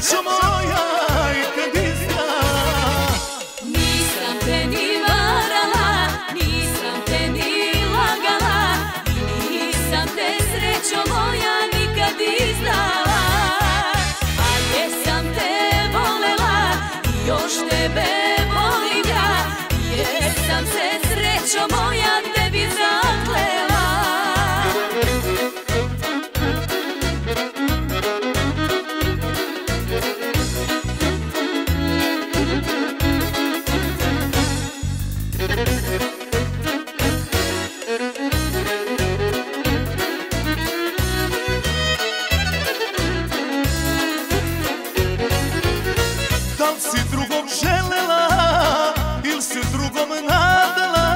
Come on. Al si drugom želela Il se drugom nadala?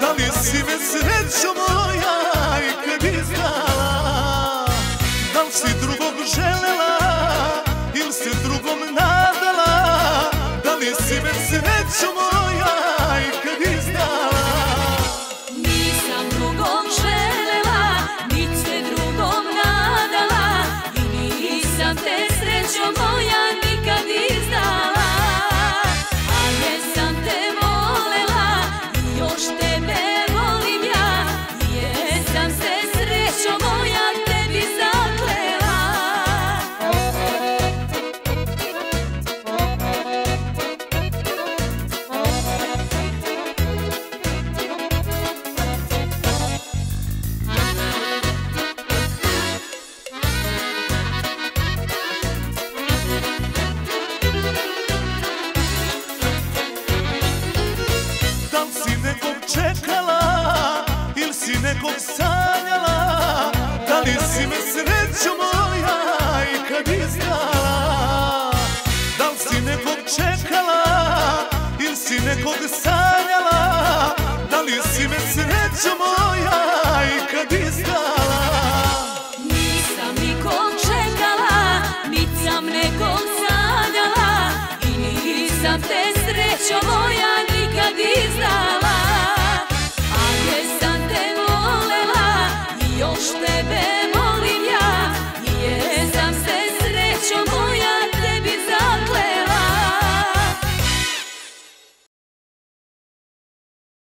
Da li si me srećo moja I kad izdala? Da li si drugom želela čekala Ili si nekog sanjala? Da li si me sreću moja ikad izdala Da li si nekog čekala Ili si nekog sanjala? Da li si me sreću moja ikad izdala Nisam nikog čekala Nit sam nekog sanjala I nisam te srećo moja nikad izdala